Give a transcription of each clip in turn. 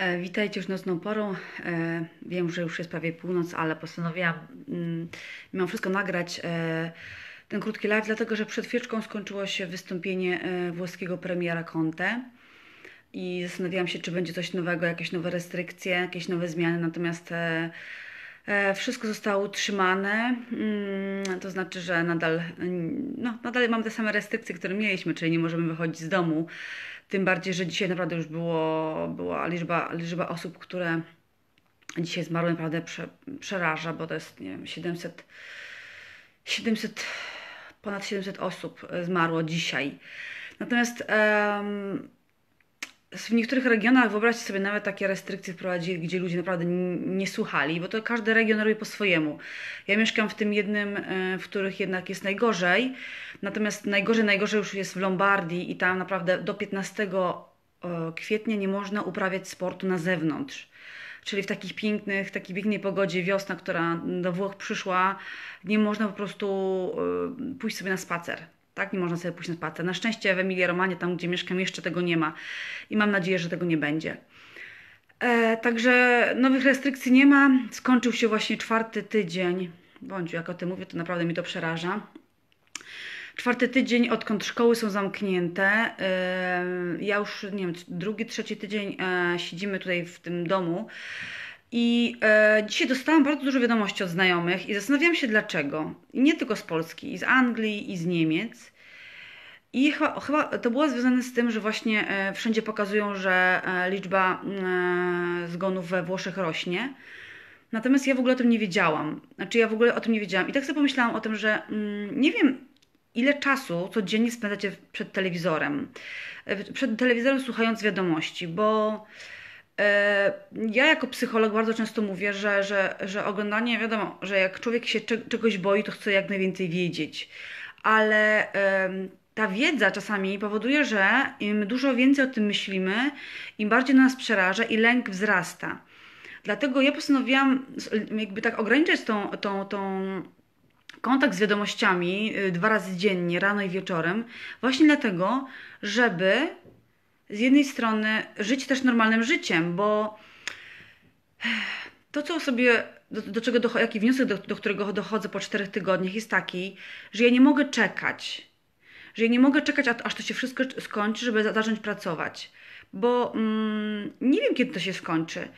E, Witajcie już nocną porą. E, Wiem, że już jest prawie północ, ale postanowiłam mm, mimo wszystko nagrać e, ten krótki live, dlatego że przed chwileczką skończyło się wystąpienie włoskiego premiera Conte i zastanawiałam się, czy będzie coś nowego, jakieś nowe restrykcje, jakieś nowe zmiany, natomiast wszystko zostało utrzymane, mm, to znaczy, że nadal, mm, no, nadal mamy te same restrykcje, które mieliśmy, czyli nie możemy wychodzić z domu, tym bardziej, że dzisiaj naprawdę już było, była liczba, liczba osób, które dzisiaj zmarły, naprawdę prze, przeraża, bo to jest, nie wiem, 700, 700, ponad 700 osób zmarło dzisiaj. Natomiast em, w niektórych regionach wyobraźcie sobie nawet takie restrykcje wprowadzili, gdzie ludzie naprawdę nie słuchali, bo to każdy region robi po swojemu. Ja mieszkam w tym jednym, e, w których jednak jest najgorzej, natomiast najgorzej, najgorzej już jest w Lombardii i tam naprawdę do 15 e, kwietnia nie można uprawiać sportu na zewnątrz. Czyli w takich pięknych, takiej pięknej pogodzie, wiosna, która do Włoch przyszła, nie można po prostu e, pójść sobie na spacer. Tak, nie można sobie pójść na spacer. Na szczęście w Emilia Romanie, tam gdzie mieszkam, jeszcze tego nie ma i mam nadzieję, że tego nie będzie. E, także nowych restrykcji nie ma. Skończył się właśnie czwarty tydzień. Bądź, jak o tym mówię, to naprawdę mi to przeraża. Czwarty tydzień, odkąd szkoły są zamknięte. E, ja już, nie wiem, drugi, trzeci tydzień e, siedzimy tutaj w tym domu. I e, dzisiaj dostałam bardzo dużo wiadomości od znajomych i zastanawiam się dlaczego. I nie tylko z Polski, i z Anglii, i z Niemiec. I chyba, chyba to było związane z tym, że właśnie e, wszędzie pokazują, że e, liczba e, zgonów we Włoszech rośnie. Natomiast ja w ogóle o tym nie wiedziałam. Znaczy, ja w ogóle o tym nie wiedziałam. I tak sobie pomyślałam o tym, że mm, nie wiem, ile czasu codziennie spędzacie przed telewizorem. E, Przed telewizorem słuchając wiadomości, bo ja jako psycholog bardzo często mówię, że, że, że oglądanie, wiadomo, że jak człowiek się cze- czegoś boi, to chce jak najwięcej wiedzieć. Ale ta wiedza czasami powoduje, że im dużo więcej o tym myślimy, im bardziej nas przeraża i lęk wzrasta. Dlatego ja postanowiłam jakby tak ograniczać tą, tą, tą kontakt z wiadomościami y, dwa razy dziennie, rano i wieczorem, właśnie dlatego, żeby z jednej strony żyć też normalnym życiem, bo to, co sobie, do, do czego docho, jaki wniosek, do, do którego dochodzę po czterech tygodniach, jest taki, że ja nie mogę czekać. Że ja nie mogę czekać, aż to się wszystko skończy, żeby za- zacząć pracować. Bo mm, nie wiem, kiedy to się skończy.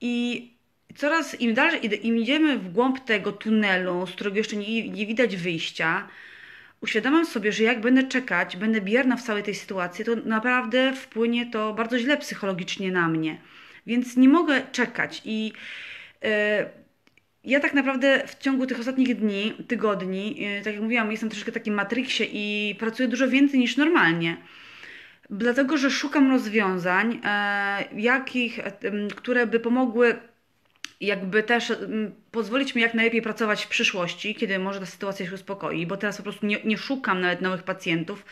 I coraz im dalej, im idziemy w głąb tego tunelu, z którego jeszcze nie, nie widać wyjścia, uświadamiam sobie, że jak będę czekać, będę bierna w całej tej sytuacji, to naprawdę wpłynie to bardzo źle psychologicznie na mnie. Więc nie mogę czekać i e, ja tak naprawdę w ciągu tych ostatnich dni, tygodni, e, tak jak mówiłam, jestem troszeczkę w takim matriksie i pracuję dużo więcej niż normalnie. Dlatego, że szukam rozwiązań, e, jakich, które by pomogły jakby też mm, pozwolić mi jak najlepiej pracować w przyszłości, kiedy może ta sytuacja się uspokoi, bo teraz po prostu nie, nie szukam nawet nowych pacjentów,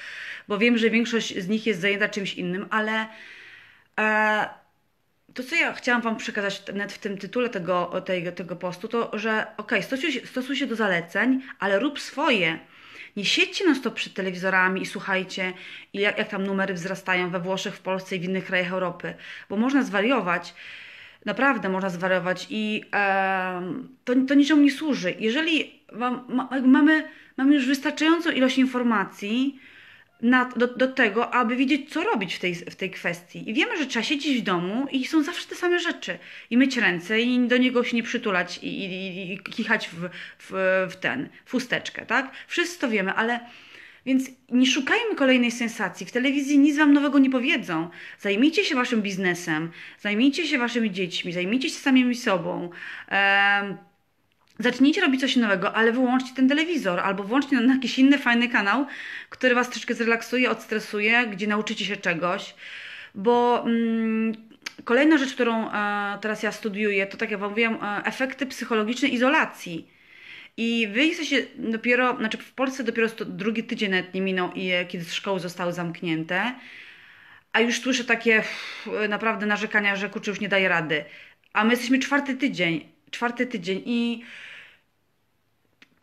bo wiem, że większość z nich jest zajęta czymś innym, ale e, to, co ja chciałam Wam przekazać nawet w tym tytule tego, tego, tego postu, to że okej, stosuj, się- stosuj się do zaleceń, ale rób swoje. Nie siedźcie non stop przed telewizorami i słuchajcie, jak, jak tam numery wzrastają we Włoszech, w Polsce i w innych krajach Europy, bo można zwariować. Naprawdę można zwariować i em, to, to niczemu nie służy. Jeżeli wam, ma, mamy, mamy już wystarczającą ilość informacji na, do, do tego, aby wiedzieć, co robić w tej, w tej kwestii. I wiemy, że trzeba siedzieć w domu i są zawsze te same rzeczy. I myć ręce, i do niego się nie przytulać, i, i, i kichać w, w, w ten, w chusteczkę, tak? Wszyscy to wiemy, ale więc nie szukajmy kolejnej sensacji. W telewizji nic wam nowego nie powiedzą. Zajmijcie się waszym biznesem, zajmijcie się waszymi dziećmi, zajmijcie się samymi sobą. Em, Zacznijcie robić coś nowego, ale wyłączcie ten telewizor albo włączcie na jakiś inny fajny kanał, który was troszeczkę zrelaksuje, odstresuje, gdzie nauczycie się czegoś. Bo mm, kolejna rzecz, którą e, teraz ja studiuję, to tak jak wam mówiłam, e, efekty psychologicznej izolacji. I wy jesteście dopiero, znaczy w Polsce dopiero drugi tydzień nawet nie minął, i, e, kiedy szkoły zostały zamknięte, a już słyszę takie naprawdę narzekania, że kurczę, już nie daje rady. A my jesteśmy czwarty tydzień, czwarty tydzień i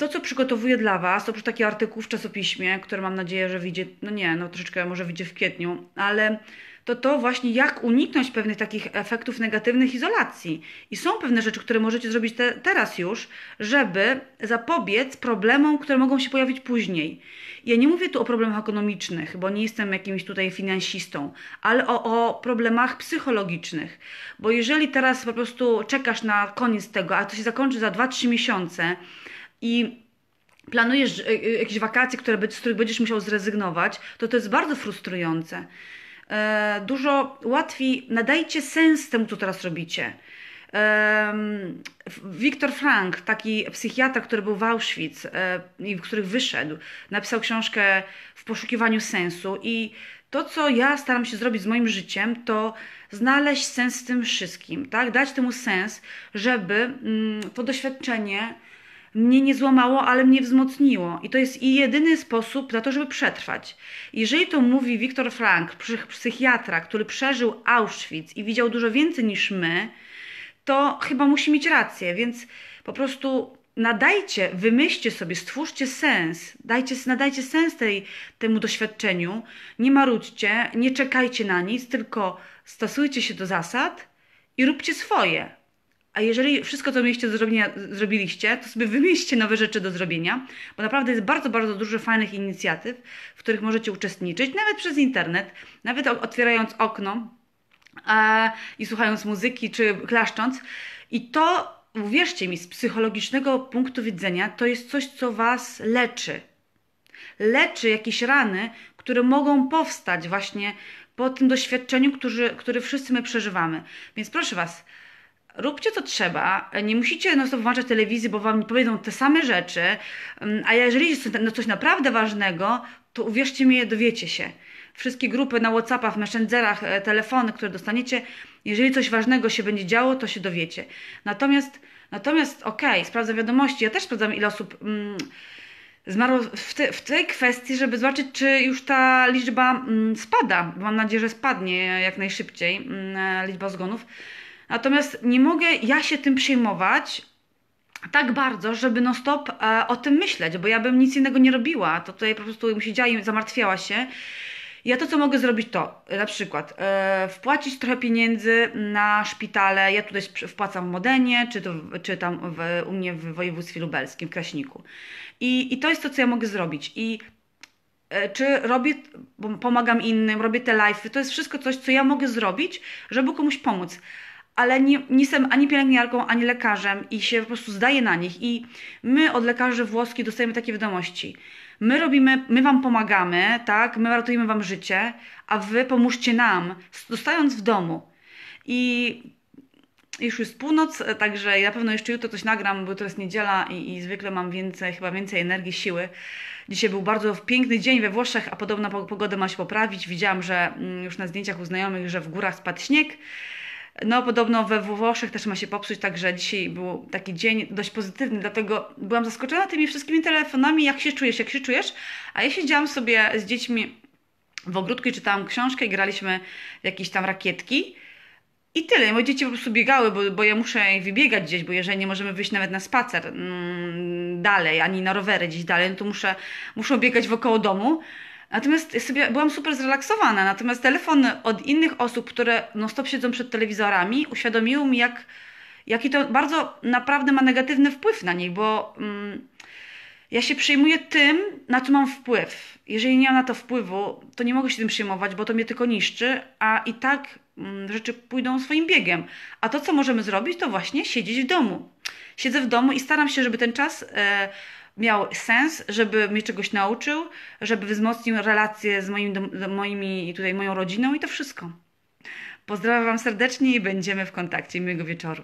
to, co przygotowuję dla Was, oprócz takiego artykułu w czasopiśmie, który mam nadzieję, że wyjdzie, no nie, no troszeczkę może wyjdzie w kwietniu, ale to to właśnie jak uniknąć pewnych takich efektów negatywnych izolacji. I są pewne rzeczy, które możecie zrobić te, teraz już, żeby zapobiec problemom, które mogą się pojawić później. Ja nie mówię tu o problemach ekonomicznych, bo nie jestem jakimś tutaj finansistą, ale o, o problemach psychologicznych. Bo jeżeli teraz po prostu czekasz na koniec tego, a to się zakończy za 2-3 miesiące i planujesz y, y, jakieś wakacje, które, z których będziesz musiał zrezygnować, to to jest bardzo frustrujące. E, dużo łatwiej nadajcie sens temu, co teraz robicie. Wiktor Frank, taki psychiatra, który był w Auschwitz e, i który wyszedł, napisał książkę w poszukiwaniu sensu i to, co ja staram się zrobić z moim życiem, to znaleźć sens w tym wszystkim, tak? Dać temu sens, żeby mm, to doświadczenie mnie nie złamało, ale mnie wzmocniło. I to jest i jedyny sposób na to, żeby przetrwać. Jeżeli to mówi Viktor Frank, psychiatra, który przeżył Auschwitz i widział dużo więcej niż my, to chyba musi mieć rację, więc po prostu nadajcie, wymyślcie sobie, stwórzcie sens, dajcie, nadajcie sens tej, temu doświadczeniu, nie marudźcie, nie czekajcie na nic, tylko stosujcie się do zasad i róbcie swoje. A jeżeli wszystko, co mieliście do zrobienia, zrobiliście, to sobie wymyślcie nowe rzeczy do zrobienia, bo naprawdę jest bardzo, bardzo dużo fajnych inicjatyw, w których możecie uczestniczyć, nawet przez internet, nawet otwierając okno e, i słuchając muzyki, czy klaszcząc. I to, uwierzcie mi, z psychologicznego punktu widzenia, to jest coś, co was leczy. Leczy jakieś rany, które mogą powstać właśnie po tym doświadczeniu, który, który wszyscy my przeżywamy. Więc proszę was, róbcie co trzeba, nie musicie no włączać telewizji, bo wam powiedzą te same rzeczy, mm, a jeżeli jest coś naprawdę ważnego, to uwierzcie mi, dowiecie się. Wszystkie grupy na Whatsappach, w Messengerach, e, telefony, które dostaniecie, jeżeli coś ważnego się będzie działo, to się dowiecie. Natomiast, natomiast okej, okay, sprawdzam wiadomości, ja też sprawdzam ile osób... Mm, zmarło w, te, w, tej kwestii, żeby zobaczyć, czy już ta liczba mm, spada. Mam nadzieję, że spadnie jak najszybciej mm, e, liczba zgonów. Natomiast nie mogę ja się tym przejmować tak bardzo, żeby no stop e, o tym myśleć, bo ja bym nic innego nie robiła. To tutaj po prostu mi się działa i zamartwiała się. Ja to, co mogę zrobić, to na przykład e, wpłacić trochę pieniędzy na szpitale. Ja tutaj wpłacam w Modenie, czy, to, czy tam w, u mnie w województwie lubelskim, w Kraśniku. I, I to jest to, co ja mogę zrobić. I e, czy robię, pomagam innym, robię te live'y, to jest wszystko coś, co ja mogę zrobić, żeby komuś pomóc ale nie, nie jestem ani pielęgniarką, ani lekarzem i się po prostu zdaję na nich. I my od lekarzy włoskich dostajemy takie wiadomości. My robimy, my wam pomagamy, tak? My ratujemy wam życie, a wy pomóżcie nam, zostając w domu. I już jest północ, także na pewno jeszcze jutro coś nagram, bo to jest niedziela i, i zwykle mam więcej, chyba więcej energii, siły. Dzisiaj był bardzo piękny dzień we Włoszech, a podobna pogoda ma się poprawić. Widziałam, że mm, już na zdjęciach u znajomych, że w górach spadł śnieg. No, podobno we Włoszech też ma się popsuć, także dzisiaj był taki dzień dość pozytywny, dlatego byłam zaskoczona tymi wszystkimi telefonami, jak się czujesz, jak się czujesz. A ja siedziałam sobie z dziećmi w ogródku i czytałam książkę i graliśmy jakieś tam rakietki. I tyle. Moje dzieci po prostu biegały, bo, bo ja muszę wybiegać gdzieś, bo jeżeli nie możemy wyjść nawet na spacer mm, dalej, ani na rowery gdzieś dalej, no to muszę, muszę biegać wokoło domu. Natomiast sobie byłam super zrelaksowana. Natomiast telefon od innych osób, które non-stop siedzą przed telewizorami, uświadomił mi, jak, jaki to bardzo naprawdę ma negatywny wpływ na nich, bo mm, ja się przejmuję tym, na co mam wpływ. Jeżeli nie mam na to wpływu, to nie mogę się tym przejmować, bo to mnie tylko niszczy, a i tak mm, rzeczy pójdą swoim biegiem. A to, co możemy zrobić, to właśnie siedzieć w domu. Siedzę w domu i staram się, żeby ten czas. E, miał sens, żeby mnie czegoś nauczył, żeby wzmocnił relacje z moimi, moimi tutaj moją rodziną i to wszystko. Pozdrawiam serdecznie i będziemy w kontakcie. Miłego wieczoru.